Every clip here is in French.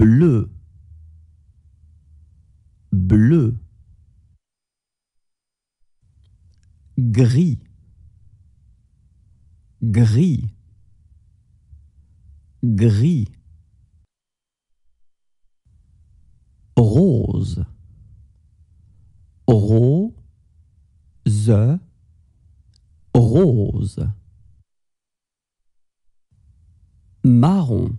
bleu, bleu. Gris, gris, gris. Rose, rose, rose. Marron,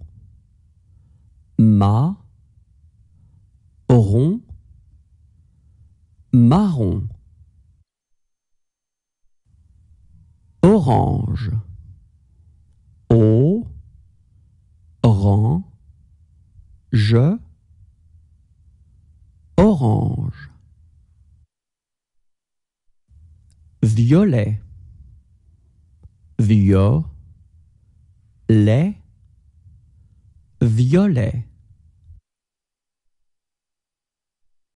marron. Orange, o, rang, je, orange. Violet, violet, violet.